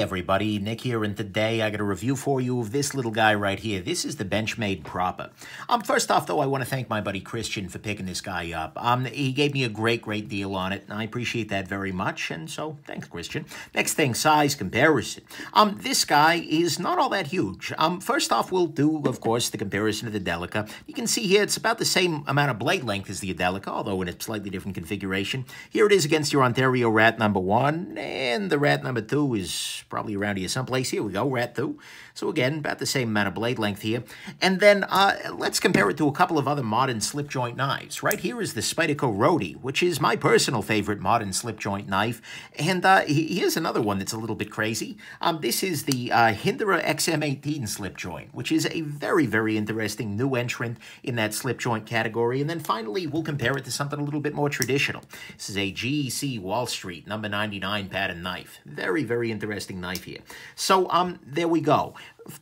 everybody, Nick here, and today I got a review for you of this little guy right here. This is the Benchmade Proper. Um, first off, though, I want to thank my buddy Christian for picking this guy up. Um, he gave me a great, great deal on it, and I appreciate that very much, and so thanks, Christian. Next thing, size comparison. Um, this guy is not all that huge. Um, first off, we'll do, of course, the comparison of the Delica. You can see here it's about the same amount of blade length as the Delica, although in a slightly different configuration. Here it is against your Ontario Rat number one, and the Rat number two is probably around here someplace. Here we go, rat through. So again, about the same amount of blade length here. And then uh, let's compare it to a couple of other modern slip joint knives. Right here is the Spyderco Roadie, which is my personal favorite modern slip joint knife. And uh, here's another one that's a little bit crazy. Um, this is the uh, Hinderer XM18 slip joint, which is a very, very interesting new entrant in that slip joint category. And then finally, we'll compare it to something a little bit more traditional. This is a GEC Wall Street number 99 pattern knife. Very, very interesting knife here. So um, there we go.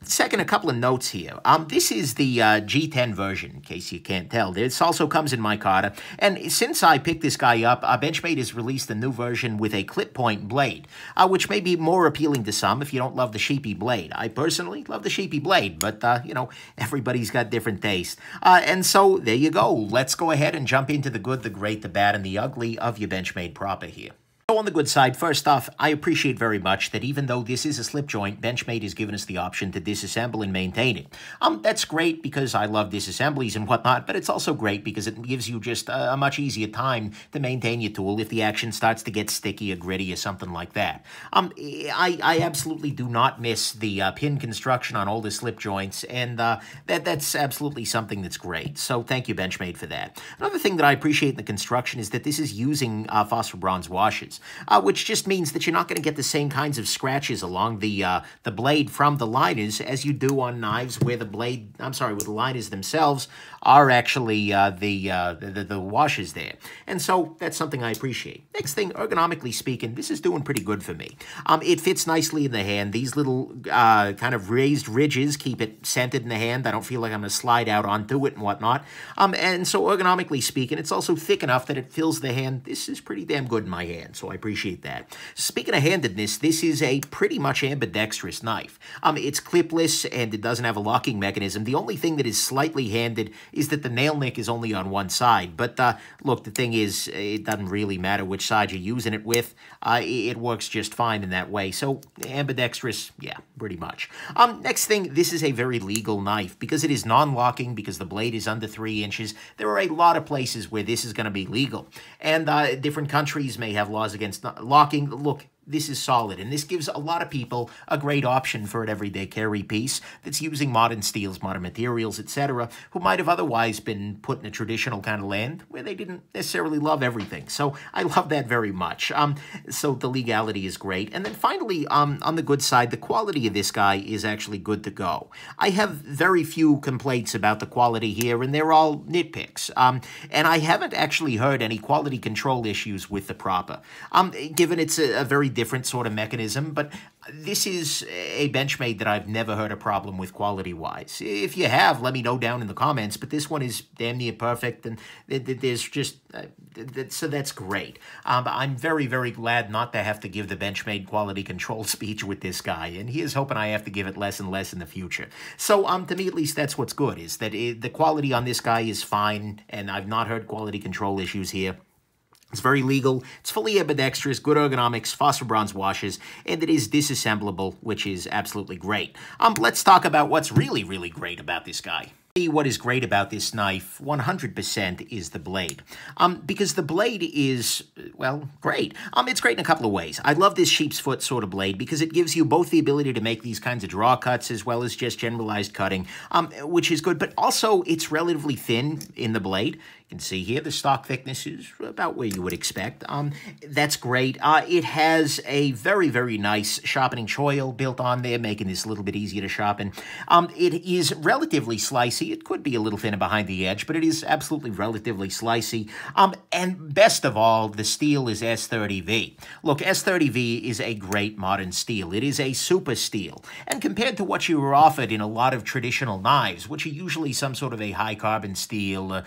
Second, a couple of notes here. Um, this is the uh, G10 version, in case you can't tell. This also comes in micarta. And since I picked this guy up, uh, Benchmade has released a new version with a clip point blade, uh, which may be more appealing to some if you don't love the sheepy blade. I personally love the sheepy blade, but, uh, you know, everybody's got different taste. Uh, and so, there you go. Let's go ahead and jump into the good, the great, the bad, and the ugly of your Benchmade proper here. So on the good side, first off, I appreciate very much that even though this is a slip joint, Benchmade has given us the option to disassemble and maintain it. Um, that's great because I love disassemblies and whatnot, but it's also great because it gives you just a, a much easier time to maintain your tool if the action starts to get sticky or gritty or something like that. Um, I, I absolutely do not miss the uh, pin construction on all the slip joints, and uh, that that's absolutely something that's great. So thank you, Benchmade, for that. Another thing that I appreciate in the construction is that this is using uh, phosphor bronze washers uh, which just means that you're not going to get the same kinds of scratches along the uh, the blade from the liners as you do on knives where the blade, I'm sorry, where the liners themselves are actually uh, the, uh, the, the washers there. And so that's something I appreciate. Next thing, ergonomically speaking, this is doing pretty good for me. Um, it fits nicely in the hand. These little uh, kind of raised ridges keep it centered in the hand. I don't feel like I'm going to slide out onto it and whatnot. Um, and so ergonomically speaking, it's also thick enough that it fills the hand. This is pretty damn good in my hand, so I appreciate that. Speaking of handedness, this is a pretty much ambidextrous knife. Um, it's clipless and it doesn't have a locking mechanism. The only thing that is slightly handed is that the nail nick is only on one side. But uh, look, the thing is, it doesn't really matter which side you're using it with. Uh, it works just fine in that way. So ambidextrous, yeah, pretty much. Um, next thing, this is a very legal knife because it is non-locking, because the blade is under three inches. There are a lot of places where this is going to be legal. And uh, different countries may have laws against locking. Look, this is solid, and this gives a lot of people a great option for an everyday carry piece that's using modern steels, modern materials, etc., who might have otherwise been put in a traditional kind of land where they didn't necessarily love everything. So I love that very much. Um, so the legality is great. And then finally, um, on the good side, the quality of this guy is actually good to go. I have very few complaints about the quality here, and they're all nitpicks. Um, and I haven't actually heard any quality control issues with the proper. Um, given it's a, a very different sort of mechanism, but this is a Benchmade that I've never heard a problem with quality-wise. If you have, let me know down in the comments, but this one is damn near perfect, and there's just, uh, so that's great. Um, I'm very, very glad not to have to give the Benchmade quality control speech with this guy, and he is hoping I have to give it less and less in the future. So, um, to me, at least, that's what's good, is that it, the quality on this guy is fine, and I've not heard quality control issues here. It's very legal, it's fully ambidextrous, good ergonomics, phosphor bronze washers, and it is disassemblable, which is absolutely great. Um, let's talk about what's really, really great about this guy. What is great about this knife, 100%, is the blade. Um, because the blade is, well, great. Um, it's great in a couple of ways. I love this sheep's foot sort of blade because it gives you both the ability to make these kinds of draw cuts as well as just generalized cutting, um, which is good. But also, it's relatively thin in the blade. Can see here the stock thickness is about where you would expect. Um, that's great. Uh, it has a very, very nice sharpening choil built on there, making this a little bit easier to sharpen. Um, it is relatively slicey. It could be a little thinner behind the edge, but it is absolutely relatively slicey. Um, and best of all, the steel is S30V. Look, S30V is a great modern steel. It is a super steel. And compared to what you were offered in a lot of traditional knives, which are usually some sort of a high carbon steel, uh,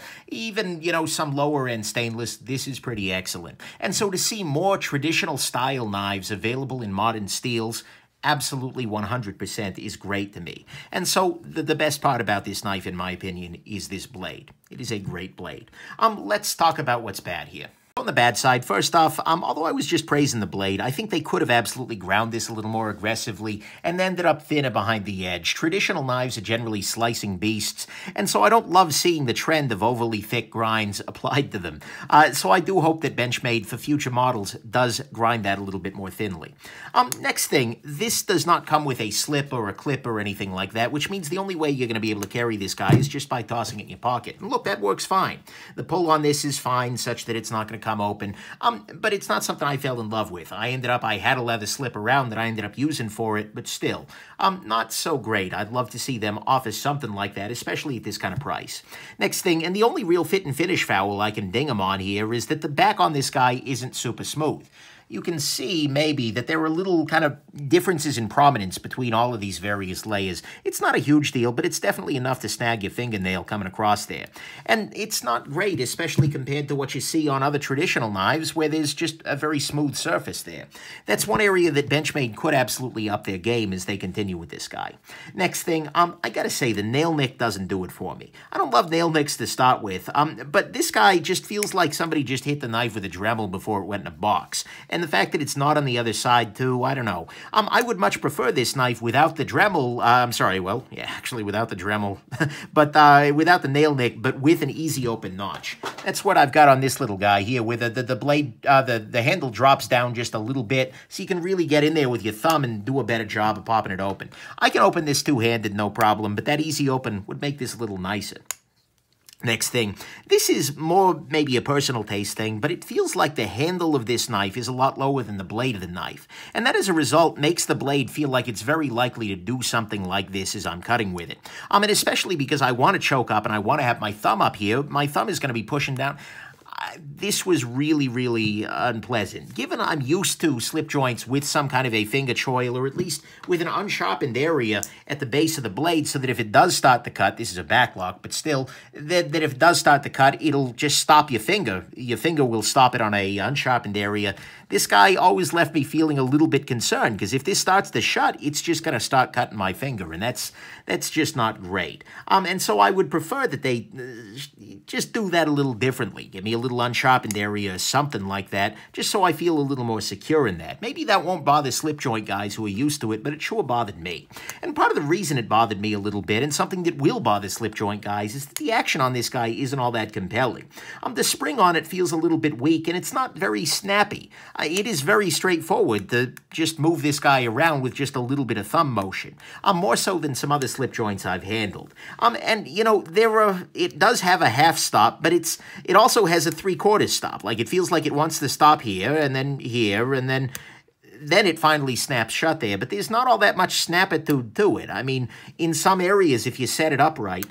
you know, some lower end stainless, this is pretty excellent. And so to see more traditional style knives available in modern steels, absolutely 100% is great to me. And so the, the best part about this knife, in my opinion, is this blade. It is a great blade. Um, let's talk about what's bad here. On the bad side, first off, um, although I was just praising the blade, I think they could have absolutely ground this a little more aggressively and ended up thinner behind the edge. Traditional knives are generally slicing beasts, and so I don't love seeing the trend of overly thick grinds applied to them. Uh, so I do hope that Benchmade for future models does grind that a little bit more thinly. Um, next thing, this does not come with a slip or a clip or anything like that, which means the only way you're going to be able to carry this guy is just by tossing it in your pocket. And look, that works fine. The pull on this is fine, such that it's not going to come open. Um, but it's not something I fell in love with. I ended up, I had a leather slip around that I ended up using for it, but still, um, not so great. I'd love to see them offer something like that, especially at this kind of price. Next thing, and the only real fit and finish foul I can ding them on here is that the back on this guy isn't super smooth you can see maybe that there are little kind of differences in prominence between all of these various layers. It's not a huge deal, but it's definitely enough to snag your fingernail coming across there. And it's not great, especially compared to what you see on other traditional knives where there's just a very smooth surface there. That's one area that Benchmade could absolutely up their game as they continue with this guy. Next thing, um, I gotta say, the nail nick doesn't do it for me. I don't love nail nicks to start with, um, but this guy just feels like somebody just hit the knife with a Dremel before it went in a box. And and the fact that it's not on the other side, too, I don't know. Um, I would much prefer this knife without the Dremel. Uh, I'm sorry, well, yeah, actually without the Dremel, but uh, without the nail nick, but with an easy open notch. That's what I've got on this little guy here, where the, the, the blade, uh, the, the handle drops down just a little bit, so you can really get in there with your thumb and do a better job of popping it open. I can open this two-handed, no problem, but that easy open would make this a little nicer. Next thing, this is more maybe a personal taste thing, but it feels like the handle of this knife is a lot lower than the blade of the knife. And that as a result makes the blade feel like it's very likely to do something like this as I'm cutting with it. Um, I mean, especially because I want to choke up and I want to have my thumb up here. My thumb is going to be pushing down this was really, really unpleasant. Given I'm used to slip joints with some kind of a finger choil, or at least with an unsharpened area at the base of the blade, so that if it does start to cut, this is a backlock, but still, that, that if it does start to cut, it'll just stop your finger. Your finger will stop it on a unsharpened area this guy always left me feeling a little bit concerned because if this starts to shut, it's just going to start cutting my finger, and that's that's just not great. Um, and so I would prefer that they uh, just do that a little differently. Give me a little unsharpened area, or something like that, just so I feel a little more secure in that. Maybe that won't bother slip joint guys who are used to it, but it sure bothered me. And part of the reason it bothered me a little bit, and something that will bother slip joint guys, is that the action on this guy isn't all that compelling. Um, the spring on it feels a little bit weak, and it's not very snappy. Uh, it is very straightforward to just move this guy around with just a little bit of thumb motion, um, more so than some other slip joints I've handled. Um, and, you know, there are, it does have a half stop, but it's it also has a three-quarters stop. Like, it feels like it wants to stop here, and then here, and then then it finally snaps shut there. But there's not all that much snappitude to it. I mean, in some areas, if you set it up right,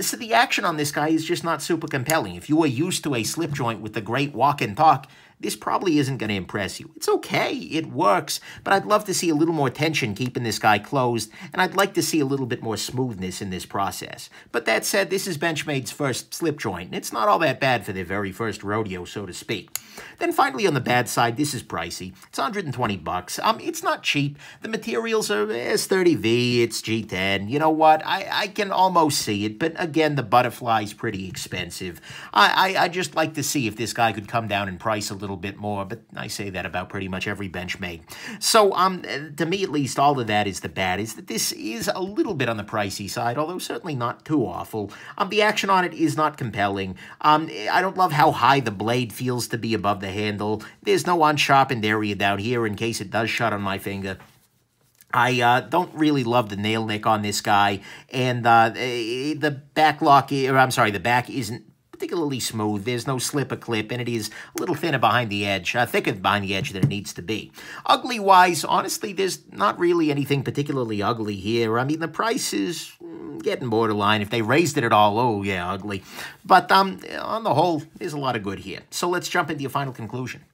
so the action on this guy is just not super compelling. If you are used to a slip joint with the great walk and talk, this probably isn't going to impress you. It's okay, it works, but I'd love to see a little more tension keeping this guy closed, and I'd like to see a little bit more smoothness in this process. But that said, this is Benchmade's first slip joint, and it's not all that bad for their very first rodeo, so to speak. Then finally, on the bad side, this is pricey. It's 120 bucks. Um, it's not cheap. The materials are S30V, it's G10. You know what? I, I can almost see it, but again, the butterfly's pretty expensive. I, I, I just like to see if this guy could come down in price a little little bit more, but I say that about pretty much every Benchmade. So, um, to me at least, all of that is the bad, is that this is a little bit on the pricey side, although certainly not too awful. Um, the action on it is not compelling. Um, I don't love how high the blade feels to be above the handle. There's no unsharpened area down here in case it does shut on my finger. I uh, don't really love the nail nick on this guy, and uh, the back lock, or I'm sorry, the back isn't particularly smooth. There's no slip or clip, and it is a little thinner behind the edge, uh, thicker behind the edge than it needs to be. Ugly-wise, honestly, there's not really anything particularly ugly here. I mean, the price is mm, getting borderline. If they raised it at all, oh, yeah, ugly. But um, on the whole, there's a lot of good here. So let's jump into your final conclusion.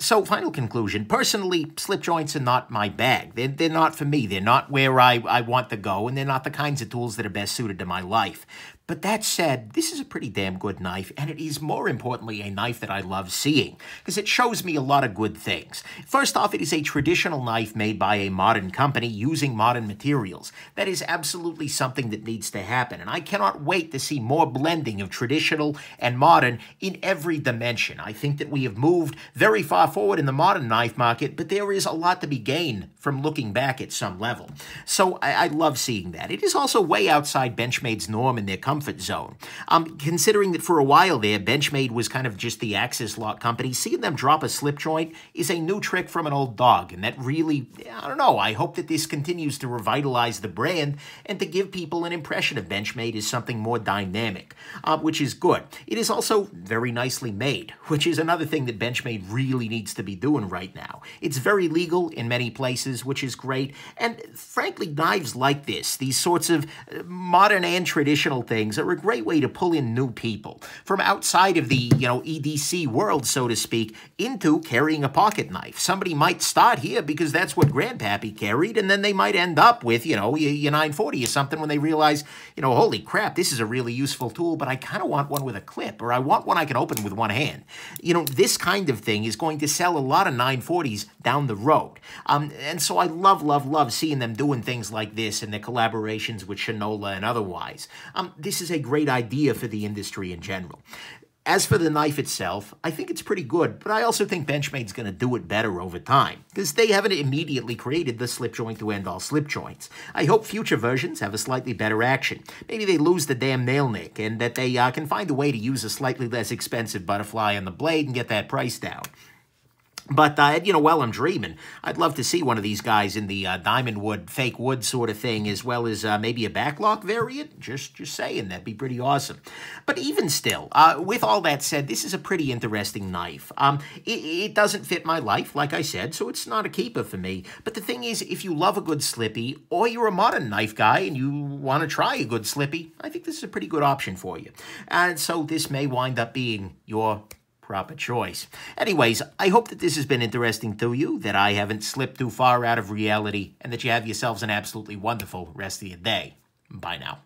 So, final conclusion. Personally, slip joints are not my bag. They're, they're not for me. They're not where I, I want to go, and they're not the kinds of tools that are best suited to my life. But that said, this is a pretty damn good knife, and it is more importantly a knife that I love seeing, because it shows me a lot of good things. First off, it is a traditional knife made by a modern company using modern materials. That is absolutely something that needs to happen, and I cannot wait to see more blending of traditional and modern in every dimension. I think that we have moved very far forward in the modern knife market, but there is a lot to be gained from looking back at some level. So I, I love seeing that. It is also way outside Benchmade's norm and their comfort zone. Um, considering that for a while there, Benchmade was kind of just the Axis lock company, seeing them drop a slip joint is a new trick from an old dog. And that really, I don't know, I hope that this continues to revitalize the brand and to give people an impression of Benchmade as something more dynamic, uh, which is good. It is also very nicely made, which is another thing that Benchmade really needs to be doing right now. It's very legal in many places, which is great. And frankly, knives like this, these sorts of uh, modern and traditional things, are a great way to pull in new people from outside of the, you know, EDC world, so to speak, into carrying a pocket knife. Somebody might start here because that's what Grandpappy carried, and then they might end up with, you know, your 940 or something when they realize, you know, holy crap, this is a really useful tool, but I kind of want one with a clip, or I want one I can open with one hand. You know, this kind of thing is going to sell a lot of 940s down the road. Um, and so I love, love, love seeing them doing things like this and their collaborations with Shinola and otherwise. Um, this is a great idea for the industry in general. As for the knife itself, I think it's pretty good, but I also think Benchmade's going to do it better over time, because they haven't immediately created the slip joint to end all slip joints. I hope future versions have a slightly better action. Maybe they lose the damn nail nick, and that they uh, can find a way to use a slightly less expensive butterfly on the blade and get that price down. But, uh, you know, while I'm dreaming, I'd love to see one of these guys in the uh, Dymondwood, fake wood sort of thing, as well as uh, maybe a backlock variant. Just just saying, that'd be pretty awesome. But even still, uh, with all that said, this is a pretty interesting knife. Um, it, it, doesn't fit my life, like I said, so it's not a keeper for me. But the thing is, if you love a good slippy, or you're a modern knife guy and you want to try a good slippy, I think this is a pretty good option for you. And so this may wind up being your proper choice. Anyways, I hope that this has been interesting to you, that I haven't slipped too far out of reality, and that you have yourselves an absolutely wonderful rest of your day. Bye now.